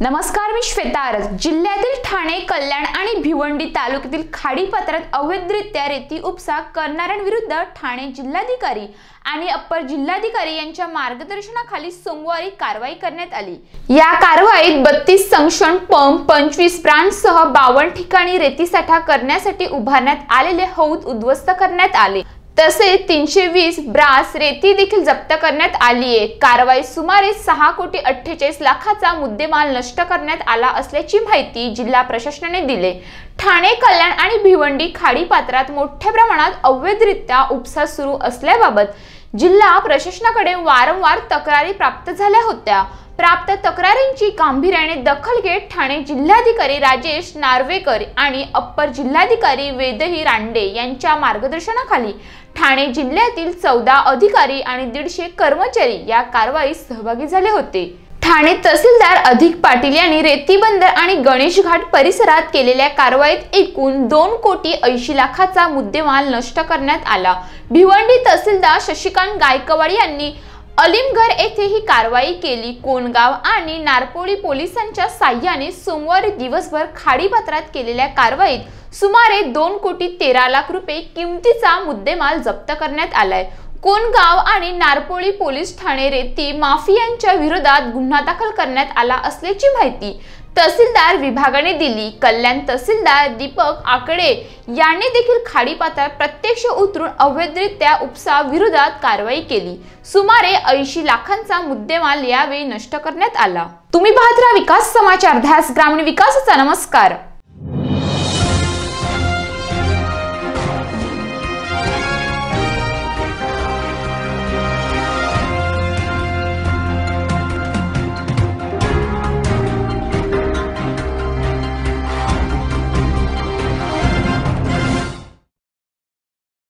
नमस्कार मी श्वेतारस जिल्ह्यातील ठाणे कल्याण आणि भिवंडी तालुक्यातील खाडीपात्रात अवैधरित्या रेती उपसा करणाऱ्यांविरुद्ध ठाणे जिल्हाधिकारी आणि अप्पर जिल्हाधिकारी यांच्या मार्गदर्शनाखाली सोमवारी कारवाई करण्यात आली. या कारवाईत बत्तीस संक्षण पंप पंचवीस ब्रांचसह बावन्न ठिकाणी रेतीसाठा करण्यासाठी उभारण्यात आलेले हौद उद्ध्वस्त करण्यात आले. तसेच तीनशे वीस ब्रास रेती देखील जप्त करण्यात आली आहे. कारवाई सुमारे सहा कोटी अठ्ठेचाळीस लाखाचा मुद्देमाल नष्ट करण्यात आला असल्याची माहिती जिल्हा प्रशासनाने दिले ठाणे कल्याण आणि भिवंडी खाडीपात्रात मोठ्या प्रमाणात अवैधरित्या उपसा सुरू असल्याबाबत जिल्हा प्रशासनाकडे वारंवार तक्रारी प्राप्त झाल्या होत्या. प्राप्त तक्रारींची गांभीर्याने दखल घेत ठाणे जिल्हाधिकारी राजेश नार्वेकर आणि अप्पर जिल्हाधिकारी वेदही रांडे यांच्या मार्गदर्शनाखाली ठाणे जिल्ह्यातील चौदा अधिकारी आणि दीडशे कर्मचारी या कारवाईत सहभागी झाले होते. ठाणे तहसीलदार अधिक पाटील यांनी रेती बंदर आणि गणेश घाट परिसरात केलेल्या कारवाईत एकूण दोन कोटी ऐंशी लाखाचा मुद्देमाल नष्ट करण्यात आला. भिवंडी तहसीलदार शशिकांत गायकवाड यांनी अलिमगर येथे ही कारवाई केली. कोणगाव आणि नारपोळी पोलिसांच्या साह्याने सोमवारी दिवसभर खाडीपात्रात केलेल्या कारवाईत सुमारे दोन कोटी तेरा लाख रुपये किमतीचा मुद्देमाल जप्त करण्यात आलाय. कोणगाव आणि नारपोळी पोलीस ठाणे रेती माफियांच्या विरोधात गुन्हा दाखल करण्यात आला असल्याची माहिती तहसीलदार विभागाने दिली. कल्याण तहसीलदार दीपक आकडे यांनी देखील खाडीपात्रात प्रत्यक्ष उतरून अवैधरित्या उपसा विरोधात कारवाई केली. सुमारे ऐंशी लाखांचा मुद्देमाल यावेळी नष्ट करण्यात आला. तुम्ही पाहत राहा विकास समाचार. ध्यास ग्रामीण विकासाचा नमस्कार.